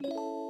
you